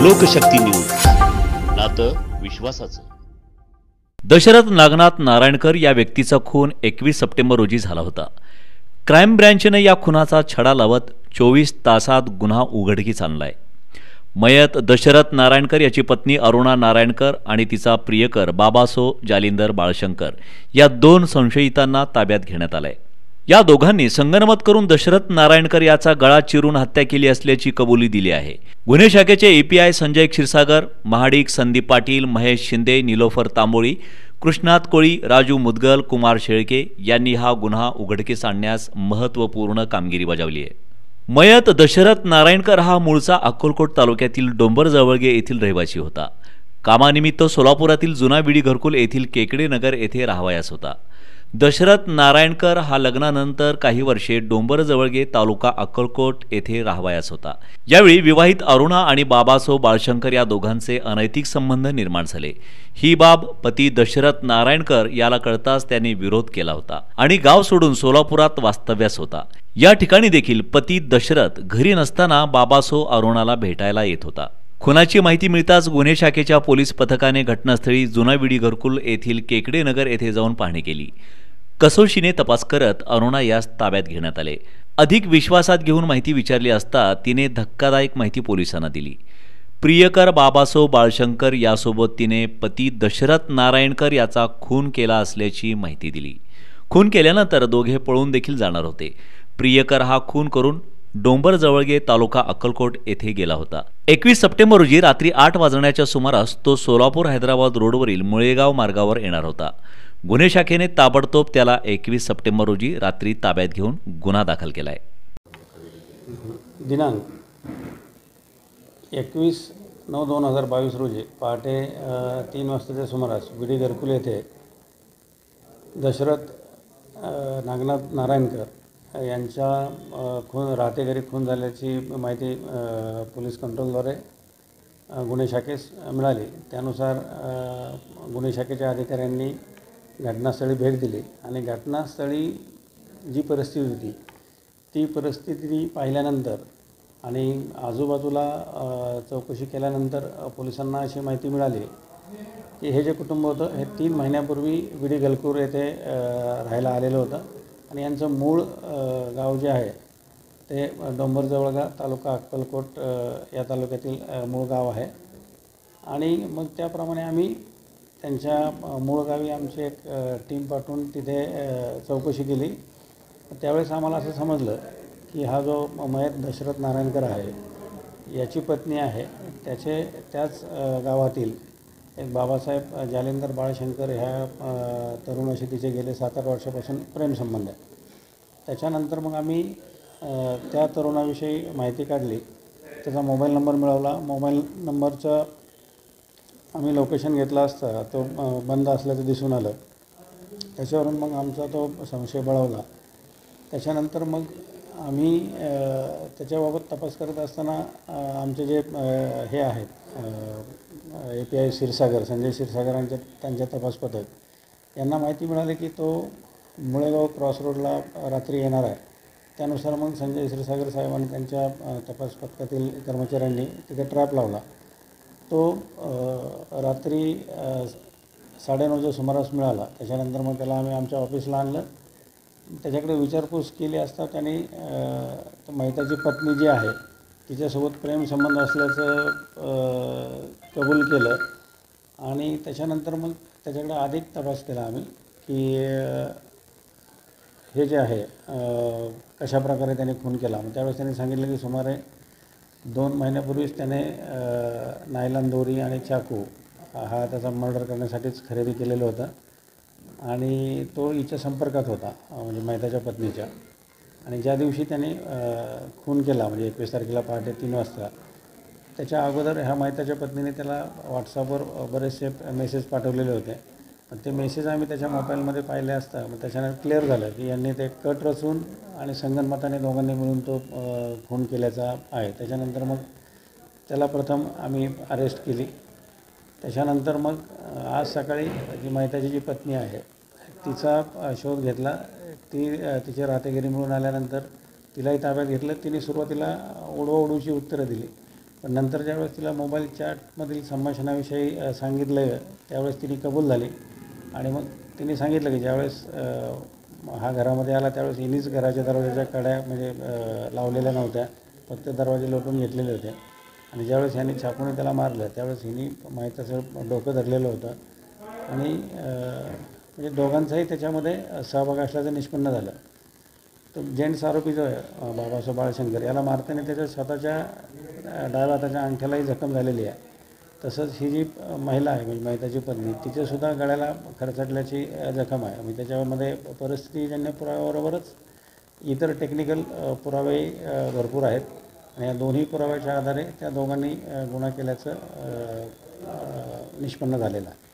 लोकशक्ती news. नातं विश्वासाचं. दशरथ नागनाथ नारायणकर या व्यक्तीचा खून एकवीस सप्टेंबर रोजी झाला होता. क्राईम ब्रँचने या खुनाचा छडा लावत चोवीस तासात गुन्हा उघडकीस आणलाय. मयत दशरथ नारायणकर याची पत्नी अरुणा नारायणकर आणि तिचा प्रियकर बाबासो जालिंदर बाळशंकर या दोन संशयितांना ताब्यात घेण्यात आलंय. या दोघांनी संगनमत करून दशरथ नारायणकर याचा गळा चिरून हत्या केली असल्याची कबुली दिली आहे. गुन्हे शाखेचे एपीआय संजय क्षीरसागर महाडिक संदीप पाटील महेश शिंदे निलोफर तांबोळी कृष्णात कोळी राजू मुदगल कुमार शेळके यांनी हा गुन्हा उघडकीस आणण्यास महत्त्वपूर्ण कामगिरी बजावली आहे. मयत दशरथ नारायणकर हा मूळचा अक्कलकोट तालुक्यातील डोंबरजवळगे येथील रहिवासी होता. कामानिमित्त सोलापुरातील जुना विडी घरकुल येथील केकडे नगर येथे राहावयास होता. दशरथ नारायणकर हा लग्नानंतर काही वर्षे डोंबरजवळगे तालुका अक्कलकोट येथे राहावयास होता. यावेळी विवाहित अरुणा आणि बाबासो बाळशंकर या दोघांचे अनैतिक संबंध निर्माण झाले. ही बाब पती दशरथ नारायणकर याला कळताच त्यांनी विरोध केला होता आणि गाव सोडून सोलापुरात वास्तव्यास होता. या ठिकाणी देखील पती दशरथ घरी नसताना बाबासो अरुणाला भेटायला येत होता. खुनाची माहिती मिळताच गुन्हे शाखेच्या पोलीस पथकाने घटनास्थळी जुनाविडी घरकुल येथील केकडे नगर येथे जाऊन पाहणी केली. कसोशीने तपास करत अरुणा यास ताब्यात घेण्यात आले. अधिक विश्वासात घेऊन माहिती विचारली असता तिने धक्कादायक माहिती पोलिसांना दिली. प्रियकर बाबासो बाळशंकर यासोबत तिने पती दशरथ नारायणकर याचा खून केला असल्याची माहिती दिली. खून केल्यानंतर दोघे पळून देखील जाणार होते. प्रियकर हा खून करून डोंबरजवळगे तालुका अक्कलकोट येथे गेला होता. एकवीस सप्टेंबर रोजी रात्री आठ वाजण्याच्या सुमारास तो सोलापूर हैदराबाद रोडवरील मुळेगाव मार्गावर येणार होता. गुन्हे शाखेने ताबडतोब त्याला एकवीस सप्टेंबर रोजी रात्री ताब्यात घेऊन गुन्हा दाखल केलाय. दिनांक एकवीस नऊ दोन हजार बावीस रोजी पहाटे तीन वाजताच्या सुमारास विडी घरकुल येथे दशरथ नागनाथ नारायणकर यांच्या खून राहते घरी खून झाल्याची माहिती पोलीस कंट्रोलद्वारे गुन्हे शाखेस मिळाली. त्यानुसार गुन्हे शाखेच्या अधिकाऱ्यांनी घटनास्थळी भेट दिली आणि घटनास्थळी जी परिस्थिती होती ती परिस्थिती पाहिल्यानंतर आणि आजूबाजूला चौकशी केल्यानंतर पोलिसांना अशी माहिती मिळाली की हे जे कुटुंब होतं हे तीन महिन्यापूर्वी विडी गलकूर येथे राहायला आलेलं होतं. आणि यांचं मूळ गाव जे आहे ते डोंबरजवळगा तालुका अक्कलकोट या तालुक्यातील मूळ गाव आहे. आणि मग त्याप्रमाणे आम्ही त्यांच्या मूळ गावी आमची एक टीम पाठवून तिथे चौकशी केली. त्यावेळेस आम्हाला असं समजलं की हा जो मयत दशरथ नारायणकर आहे याची पत्नी आहे त्याचे त्याच गावातील एक बाबासाहेब जालेंदर बाळशंकर ह्या अ, तरुणाशी तिचे गेले सात आठ वर्षापासून प्रेमसंबंध आहे. त्याच्यानंतर मग आम्ही त्या तरुणाविषयी माहिती काढली. त्याचा मोबाईल नंबर मिळवला. मोबाईल नंबरचं आम्ही लोकेशन घेतलं असता. तो बंद असल्याचं दिसून आलं. त्याच्यावरून मग आमचा तो संशय बळवला. त्याच्यानंतर मग आम्ही त्याच्याबाबत तपास करत असताना आमचे जे हे आहेत A P I Kshirsagar Sanjay क्षीरसागरांच्या त्यांच्या तपास पथक. यांना माहिती मिळाली की तो मुळेगाव क्रॉस रोडला रात्री येणार आहे. त्यानुसार मग संजय क्षीरसागर साहेबांनी त्यांच्या तपास पथकातील कर्मचाऱ्यांनी तिथे ट्रॅप लावला. तो रात्री साडेनऊच्या सुमारास मिळाला. त्याच्यानंतर मग त्याला आम्ही आमच्या ऑफिसला आणलं. त्याच्याकडे विचारपूस केली असता त्याने महिताची पत्नी जी आहे तिच्यासोबत प्रेमसंबंध असल्याचं कबूल केलं. आणि त्याच्यानंतर मग त्याच्याकडे अधिक तपास केला आम्ही की हे जे आहे कशाप्रकारे कशा प्रकारे त्याने खून केला. मग त्यावेळेस त्याने सांगितलं की सुमारे दोन महिन्यापूर्वीच त्याने नायलान नायलॉन दोरी आणि चाकू हा त्याचा मर्डर करण्यासाठीच खरेदी केलेलं होतं. आणि तो हिच्या संपर्कात होता म्हणजे मैताच्या पत्नीच्या. आणि ज्या दिवशी त्याने खून केला म्हणजे एकवीस तारखेला पहाटे तीन वाजता त्याच्या अगोदर ह्या मैताच्या पत्नीने त्याला व्हॉट्सअपवर बरेचसे मेसेज पाठवलेले होते. पण ते मेसेज आम्ही त्याच्या मोबाईलमध्ये पाहिले असता मग त्याच्यानं क्लिअर झालं की यांनी ते कट रचून आणि संगनमताने दोघांनी मिळून तो खून केल्याचा आहे. त्याच्यानंतर मग त्याला प्रथम आम्ही अरेस्ट केली. त्याच्यानंतर मग आज सकाळी जी मैताची जी पत्नी आहे तिचा शोध घेतला. ती तिच्या राहतेगिरी मिळून आल्यानंतर तिलाही ताब्यात घेतलं. तिने सुरुवातीला ओढवाओढूची उत्तरं दिली. पण नंतर ज्यावेळेस तिला मोबाईल चॅटमधील संभाषणाविषयी सांगितलं त्यावेळेस तिने कबूल झाली. आणि मग तिने सांगितलं की ज्यावेळेस हा घरामध्ये आला त्यावेळेस हिनीच घराच्या दरवाजाच्या कड्या म्हणजे लावलेल्या नव्हत्या. फक्त दरवाजे लोटून घेतलेले होते. आणि ज्यावेळेस ह्याने छापून त्याला मारलं त्यावेळेस हिनी माहीत असं डोकं धरलेलं होतं. आणि म्हणजे दोघांचाही त्याच्यामध्ये सहभाग असल्याचं निष्पन्न झालं. तर जेंट्स आरोपी जो आहे बाबासाहेब बाळशंकर याला मारताना त्याच्या स्वतःच्या डाव्या हाताच्या अंगठ्यालाही जखम झालेली आहे. तसंच ही जी महिला आहे म्हणजे महिताची पत्नी तिच्यासुद्धा गळ्याला खरचटल्याची जखम आहे. म्हणजे त्याच्यामध्ये परिस्थितीजन्य पुराव्याबरोबरच इतर टेक्निकल पुरावे भरपूर आहेत. आणि या दोन्ही पुराव्याच्या आधारे त्या दोघांनी गुन्हा केल्याचं निष्पन्न झालेलं आहे.